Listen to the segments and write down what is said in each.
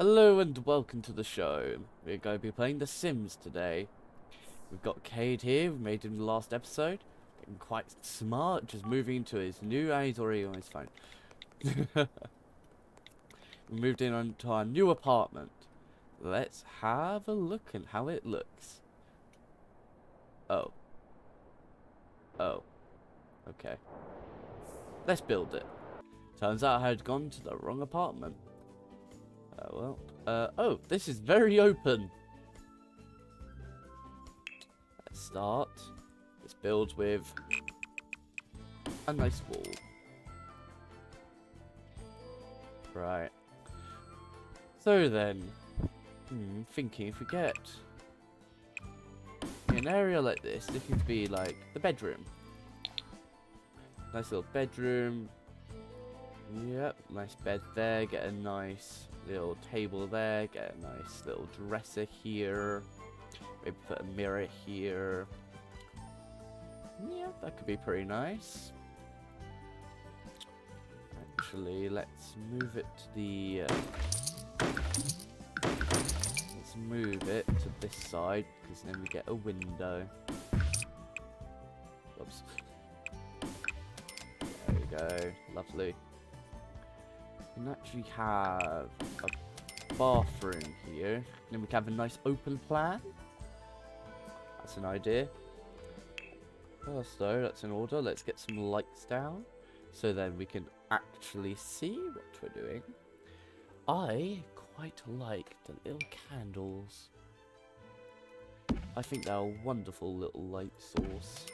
Hello and welcome to the show. We're going to be playing The Sims today. We've got Kade here, we made him the last episode. Getting quite smart, just moving into his new, and he's already on his phone. we moved in onto our new apartment. Let's have a look at how it looks. Oh. Oh. Okay. Let's build it. Turns out I had gone to the wrong apartment. Uh, well, uh, oh, this is very open. Let's start. Let's build with a nice wall. Right. So then, hmm, thinking if we get an area like this, this could be like the bedroom. Nice little bedroom. Yep, nice bed there. Get a nice little table there. Get a nice little dresser here. Maybe put a mirror here. Yeah, that could be pretty nice. Actually, let's move it to the... Uh, let's move it to this side, because then we get a window. Whoops. There we go. Lovely. We can actually have a bathroom here. Then we can have a nice open plan. That's an idea. First though, that's in order. Let's get some lights down. So then we can actually see what we're doing. I quite like the little candles. I think they're a wonderful little light source.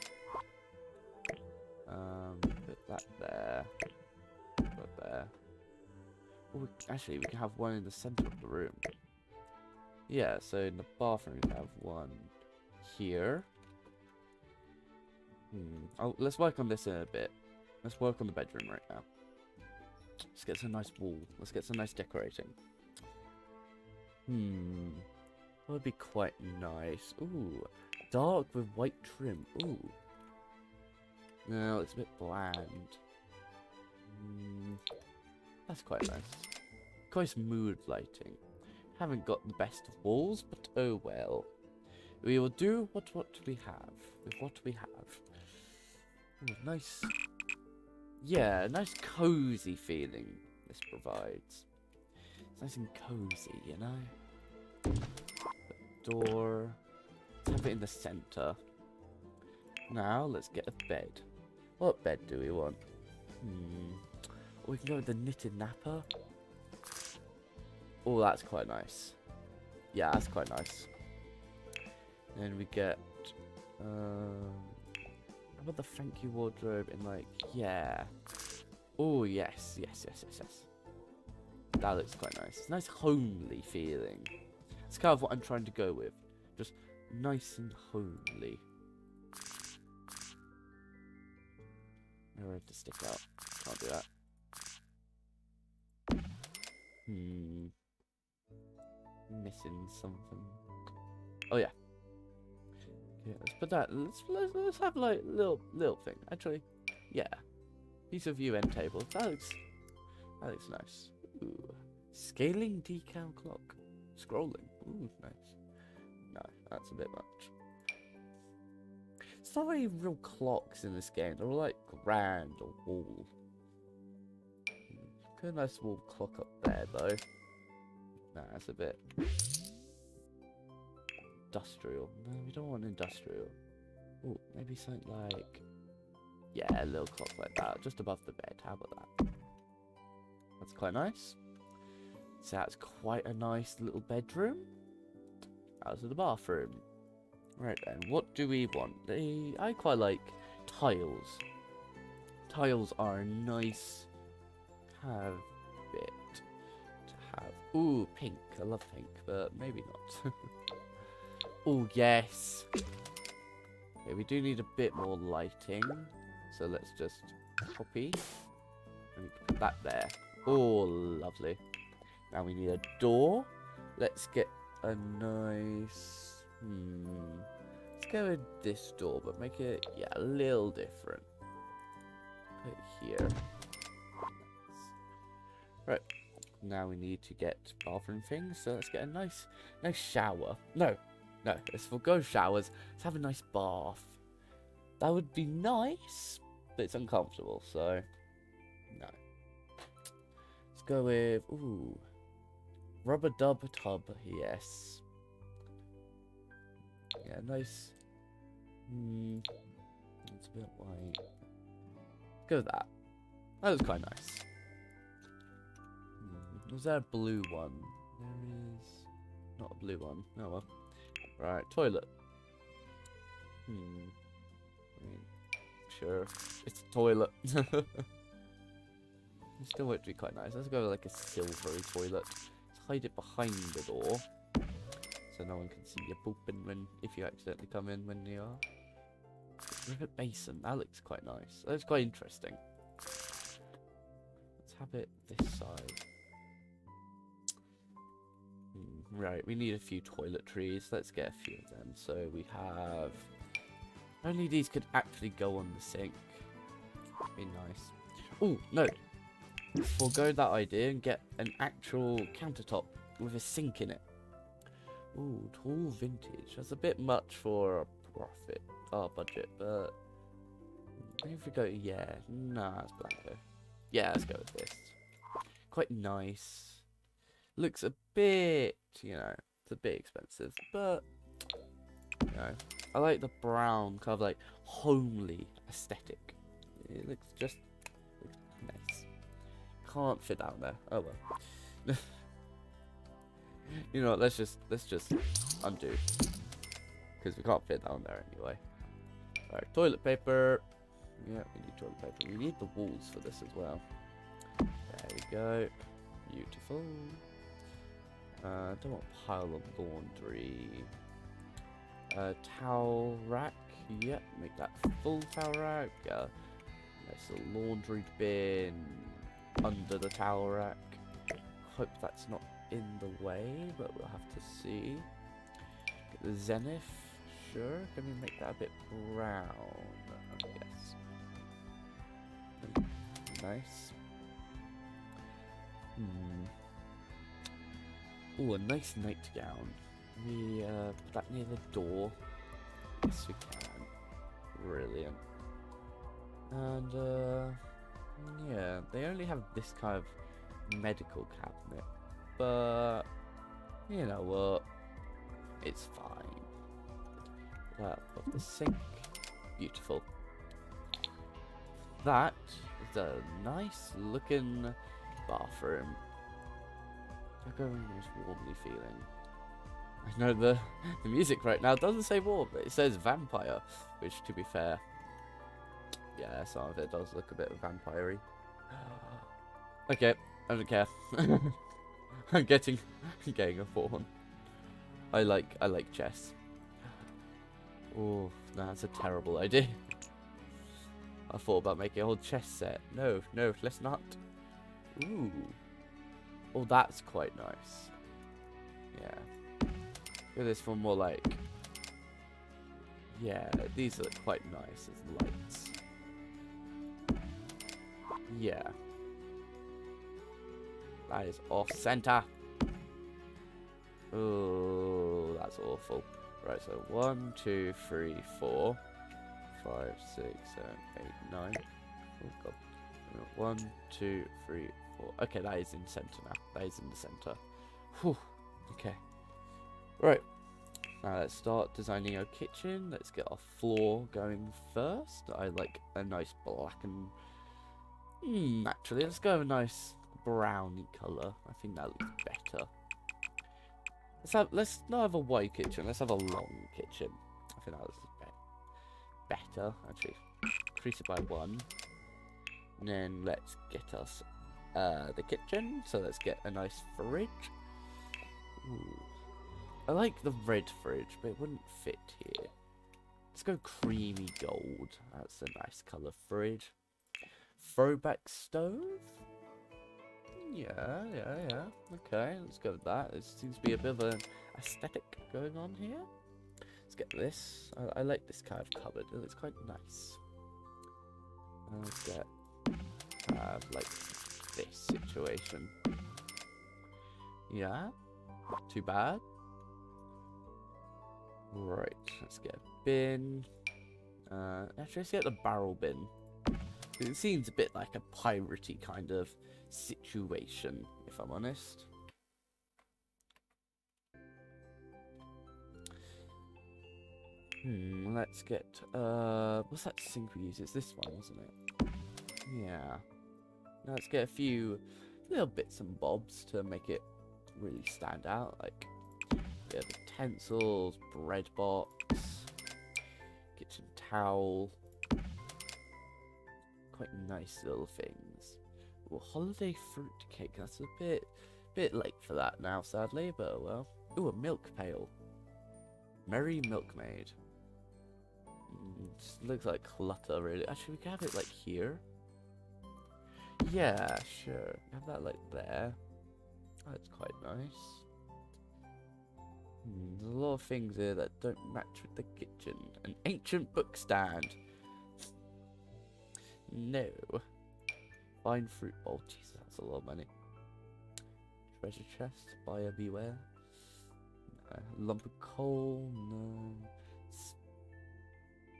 Um, put that there. Actually, we can have one in the center of the room. Yeah, so in the bathroom we have one here. Hmm. Oh, let's work on this in a bit. Let's work on the bedroom right now. Let's get some nice wall. Let's get some nice decorating. Hmm. That would be quite nice. Ooh. Dark with white trim. Ooh. No, it's a bit bland. Mm, that's quite nice. Quite mood lighting. Haven't got the best of walls, but oh well. We will do what what we have. With what we have. Ooh, nice. Yeah, nice cozy feeling this provides. It's nice and cozy, you know? Door. Let's have it in the center. Now, let's get a bed. What bed do we want? Hmm. We can go with the knitted napper. Oh, that's quite nice. Yeah, that's quite nice. Then we get... Um, how about the thank you wardrobe in like... Yeah. Oh, yes. Yes, yes, yes, yes. That looks quite nice. It's nice homely feeling. It's kind of what I'm trying to go with. Just nice and homely. Mirror to stick out. Can't do that. Hmm. Missing something. Oh yeah. Okay, let's put that. Let's let's, let's have like little little thing. Actually, yeah. Piece of UN table. That looks that looks nice. Ooh. Scaling decal clock. Scrolling. Ooh, nice. No, that's a bit much. It's not very real clocks in this game. They're all like grand or wall. Put a nice wall clock up there though. Nah, that's a bit industrial. No, we don't want industrial. Oh, maybe something like yeah, a little clock like that, just above the bed. How about that? That's quite nice. So that's quite a nice little bedroom. Out of the bathroom. Right then, what do we want? I quite like tiles. Tiles are a nice have bit to have. Ooh, pink. I love pink, but maybe not. oh, yes. Okay, we do need a bit more lighting. So let's just copy. And put that there. Oh, lovely. Now we need a door. Let's get a nice... Hmm. Let's go with this door, but make it, yeah, a little different. Put it here. Right. now we need to get bathroom things. So let's get a nice, nice shower. No, no, let's forgo showers. Let's have a nice bath. That would be nice, but it's uncomfortable. So no. Let's go with ooh, rubber dub tub. Yes. Yeah, nice. Hmm. It's a bit white. Go with that. That was quite nice. Was there a blue one? There is not a blue one. Oh well. Right, toilet. Hmm. I mean, sure. It's a toilet. it still would be quite nice. Let's go with like a silvery toilet. Let's hide it behind the door. So no one can see you pooping when if you accidentally come in when you are. Rivet basin, that looks quite nice. That's quite interesting. Let's have it this side. Right, we need a few toiletries. Let's get a few of them. So we have... Only these could actually go on the sink. Be nice. Oh, no. Forgo that idea and get an actual countertop with a sink in it. Ooh, tall vintage. That's a bit much for a profit, our budget, but if we go, yeah, nah, it's Blanco. Yeah, let's go with this. Quite nice. Looks a bit, you know, it's a bit expensive, but you know, I like the brown kind of like homely aesthetic. It looks just looks nice. Can't fit down there. Oh well. you know what, let's just let's just undo. Because we can't fit down there anyway. Alright, toilet paper. Yeah, we need toilet paper. We need the walls for this as well. There we go. Beautiful. Uh, don't want pile of laundry. Uh, towel rack. Yep, make that full towel rack. Uh, nice little laundry bin under the towel rack. Hope that's not in the way, but we'll have to see. Get the zenith. Sure. Can we make that a bit brown? Yes. Nice. Hmm. Oh, a nice nightgown. We uh, put that near the door. Yes, we can. Brilliant. And uh, yeah, they only have this kind of medical cabinet, but you know what? It's fine. That of the sink, beautiful. That is a nice looking bathroom. I'm almost warmly feeling. I know the the music right now doesn't say warm, but it says vampire, which to be fair, yeah, some of it does look a bit vampire-y. okay, I don't care. I'm getting I'm getting a fawn. I like I like chess. Oh, that's a terrible idea. I thought about making a whole chess set. No, no, let's not. Ooh. Oh, that's quite nice. Yeah. Look at this one more like... Yeah, these look quite nice as lights. Yeah. That is off center. Oh, that's awful. Right, so one, two, three, four, five, six, seven, eight, nine. Oh god. One, two, three, four. Okay, that is in center now. That is in the center. Whew. Okay. Right. Now let's start designing our kitchen. Let's get our floor going first. I like a nice black and... Hmm, actually, let's go a nice browny colour. I think that looks better. Let's have, let's not have a white kitchen. Let's have a long kitchen. I think that looks be better. Actually, increase it by one. And then let's get us uh, the kitchen. So let's get a nice fridge. Ooh. I like the red fridge, but it wouldn't fit here. Let's go creamy gold. That's a nice colour fridge. Throwback stove? Yeah, yeah, yeah. Okay, let's go with that. There seems to be a bit of an aesthetic going on here. Let's get this. I, I like this kind of cupboard. It looks quite nice. Let's get have like this situation. Yeah, too bad. Right, let's get a bin. Uh, actually, let's get the barrel bin. It seems a bit like a piratey kind of situation, if I'm honest. Hmm, let's get, uh, what's that sink we use? It's this one, wasn't it? Yeah. Now let's get a few little bits and bobs to make it really stand out, like yeah, utensils, bread box, kitchen towel. Quite nice little things. Ooh, holiday fruit cake. That's a bit, bit late for that now, sadly, but oh well. Ooh, a milk pail. Merry Milkmaid. Mm, looks like clutter, really. Actually, we can have it like here. Yeah, sure. Have that like there. That's quite nice. Hmm, there's a lot of things here that don't match with the kitchen. An ancient book stand. No. Fine fruit bowl. Jesus, that's a lot of money. Treasure chest. Buyer beware. No. Lump of coal. No. S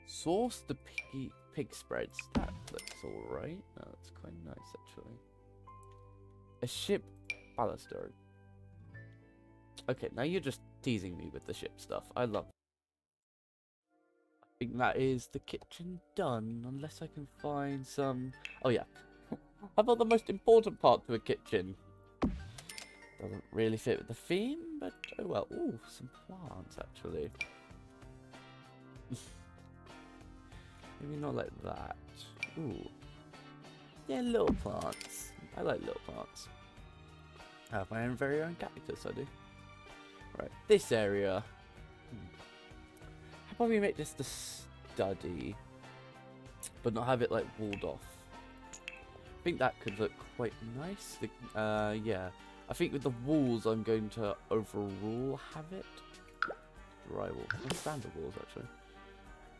Sauce the piggy pig spreads. That looks alright. No, that's quite nice actually. A ship baluster. Okay, now you're just teasing me with the ship stuff. I love I think that is the kitchen done, unless I can find some... Oh yeah. How about the most important part to a kitchen? Doesn't really fit with the theme, but oh well. Ooh, some plants actually. Maybe not like that. Ooh. Yeah, little plants. I like little plants. I have my own very own cactus, I do. Right, this area. Hmm. How about we make this the study, but not have it like walled off? I think that could look quite nice. The, Uh, yeah. I think with the walls, I'm going to overall have it. dry Drywall. Standard walls, actually.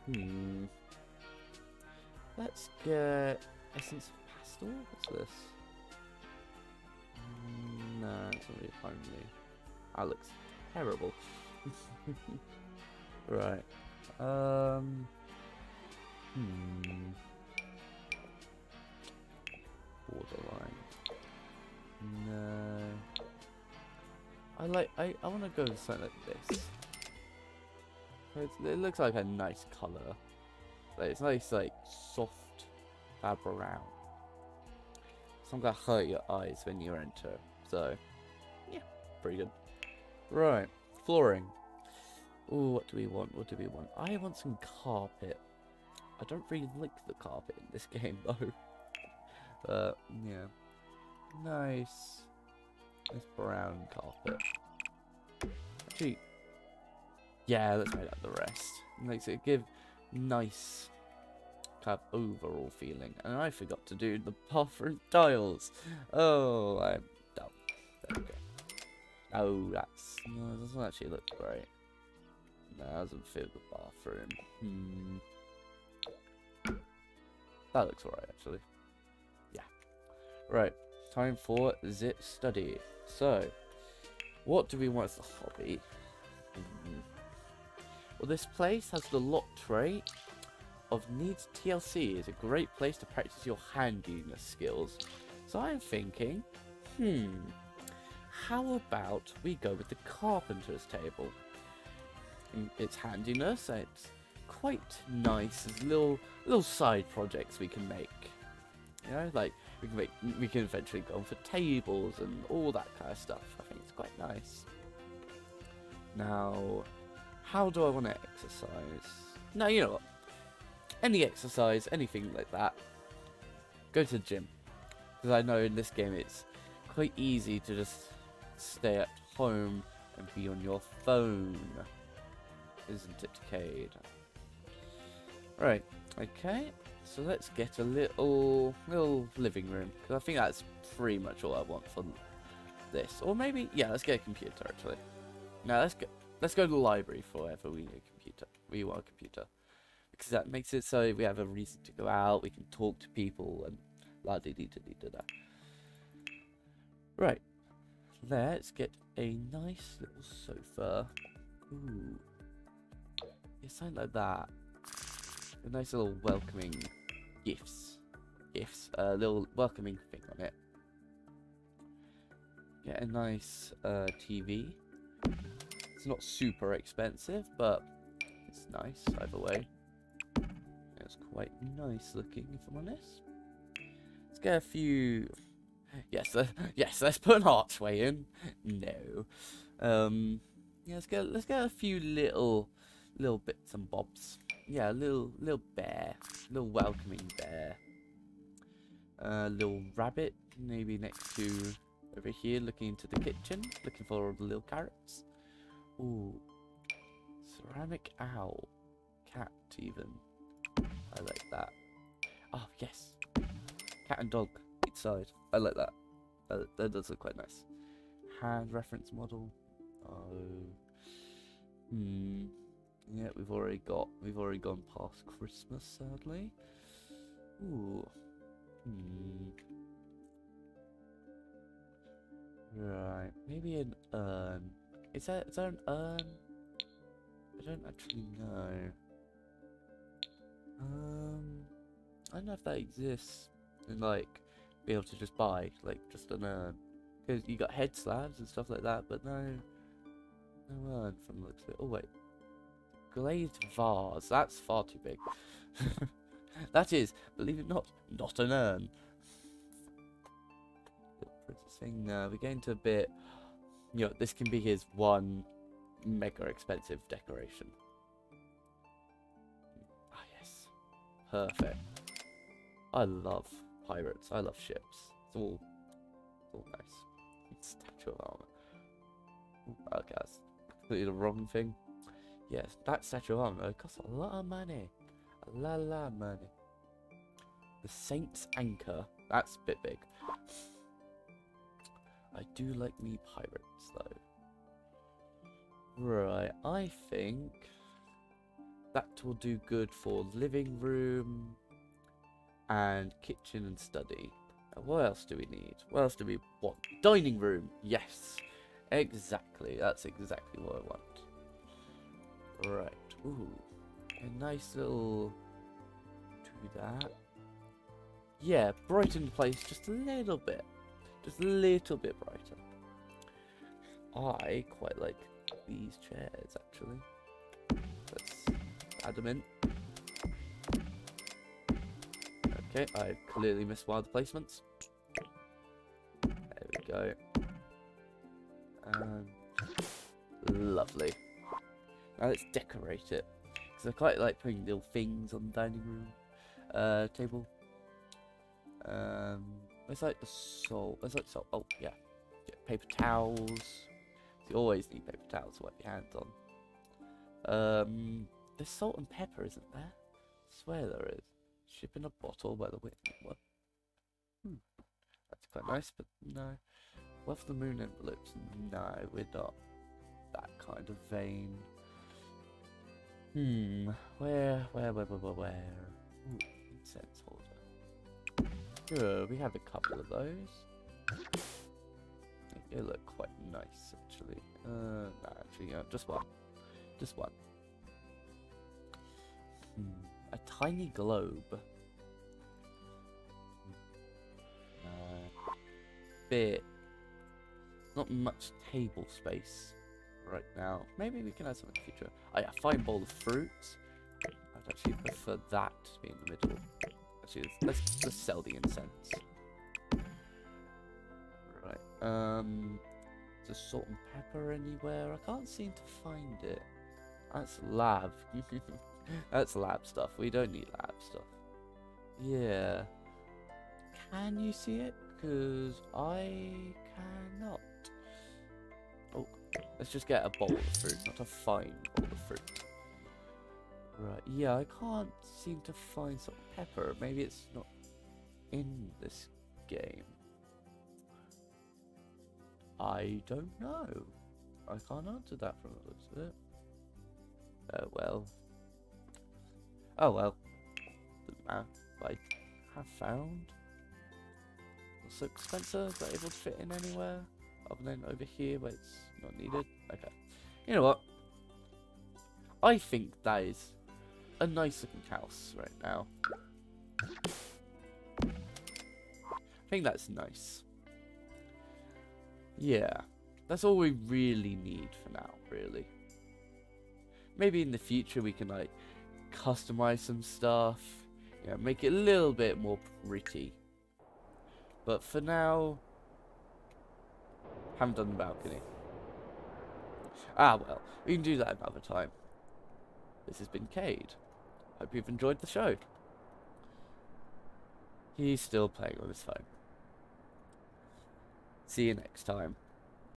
Hmm. Let's get essence of pastel. What's this? Mm, no, it's not really homely. That looks terrible. right. Um. Hmm. Borderline. No. I like. I. I want to go with something like this. It's, it looks like a nice color. Like, it's nice, like, soft fab around. It's not gonna hurt your eyes when you enter. So, yeah, pretty good. Right, flooring. Ooh, what do we want? What do we want? I want some carpet. I don't really like the carpet in this game, though. But, yeah. Nice. Nice brown carpet. Actually, yeah, let's make that the rest. Makes it give nice of overall feeling. And I forgot to do the bathroom tiles. Oh, I'm dumb. There we go. Oh, that's... No, doesn't actually look great. No, doesn't fit the bathroom. Hmm. That looks alright, actually. Yeah. Right. Time for zit study. So, what do we want as a hobby? Hmm. Well, this place has the lot trait of Needs TLC is a great place to practice your handiness skills. So I'm thinking, hmm, how about we go with the carpenter's table? Mm, it's handiness, it's quite nice. There's little little side projects we can make. You know, like we can make we can eventually go for tables and all that kind of stuff. I think it's quite nice. Now, how do I want to exercise? No, you know what? Any exercise, anything like that, go to the gym. Because I know in this game it's quite easy to just stay at home and be on your phone. Isn't it, Kade? Right, okay. So let's get a little little living room. Because I think that's pretty much all I want for this. Or maybe, yeah, let's get a computer actually. Now let's go Let's go to the library for whenever we need a computer. We want a computer. Because that makes it so we have a reason to go out, we can talk to people, and la di di di di da. Right. Let's get a nice little sofa. Ooh. Yeah, something like that. A nice little welcoming gifts. Gifts. A uh, little welcoming thing on it. Get a nice uh, TV. It's not super expensive, but it's nice either way. It's quite nice looking, if I'm honest. Let's get a few Yes, uh, yes. Let's put an archway in. No. Um. Yeah. Let's get let's get a few little little bits and bobs. Yeah, a little little bear, little welcoming bear. A uh, little rabbit, maybe next to over here, looking into the kitchen, looking for all the little carrots. Ooh, ceramic owl, cat even. I like that. Oh yes, cat and dog each side. I like that. that. That does look quite nice. Hand reference model. Oh. Hmm. Yeah, we've already got. We've already gone past Christmas, sadly. Ooh. Hmm. Right. Maybe an urn. Is there, is there an urn? I don't actually know. Um. I don't know if that exists and like be able to just buy, like, just an urn. Because you got head slabs and stuff like that, but no, no urn from the looks of it. Oh, wait. Glazed vase. That's far too big. that is, believe it not, not an urn. Thing, uh, we're getting to a bit, you know, this can be his one mega expensive decoration. Perfect. I love pirates. I love ships. It's all, it's all nice. Statue of armor. Okay, that's completely the wrong thing. Yes, that statue of armor costs a lot of money. A lot of money. The Saint's Anchor. That's a bit big. I do like me pirates, though. Right, I think that will do good for living room, and kitchen and study. Uh, what else do we need? What else do we want? Dining room. Yes. Exactly. That's exactly what I want. Right. Ooh. A nice little... Do that. Yeah, brighten the place just a little bit. Just a little bit brighter. I quite like these chairs, actually. In. Okay, I clearly missed one of the placements. There we go. And lovely. Now let's decorate it. Because I quite like putting little things on the dining room uh, table. Um, it's like the salt. It's like salt. Oh, yeah. yeah. Paper towels. You always need paper towels to wipe your hands on. Um, there's salt and pepper, isn't there? I swear there is. Ship in a bottle by the way. What? Hmm. That's quite nice, but no. Love the moon envelopes? No, we're not that kind of vein. Hmm. Where, where, where, where, where, where? Ooh, incense holder. Good, we have a couple of those. They look quite nice, actually. Uh, actually, yeah, just one. Just one. A tiny globe. Uh, bit. Not much table space right now. Maybe we can add some in the future. Oh yeah, fine bowl of fruits. I'd actually prefer that to be in the middle. Actually, let's, let's sell the incense. Right. Um, is salt and pepper anywhere? I can't seem to find it. That's lav. That's lab stuff. We don't need lab stuff. Yeah. Can you see it? Because I cannot. Oh, let's just get a bowl of fruit, not a fine bowl of fruit. Right, yeah, I can't seem to find some pepper. Maybe it's not in this game. I don't know. I can't answer that from the looks of it. Oh well, Oh well. Uh, Doesn't. I have found. So Spencer, is that able to fit in anywhere? other than over here where it's not needed. Okay. You know what? I think that is a nice looking house right now. I think that's nice. Yeah. That's all we really need for now, really. Maybe in the future we can like customize some stuff. Yeah, make it a little bit more pretty. But for now, haven't done the balcony. Ah well, we can do that another time. This has been Kade. Hope you've enjoyed the show. He's still playing on his phone. See you next time.